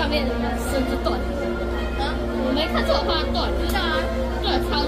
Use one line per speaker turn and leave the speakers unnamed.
上面的绳子断。了我没看错的话断了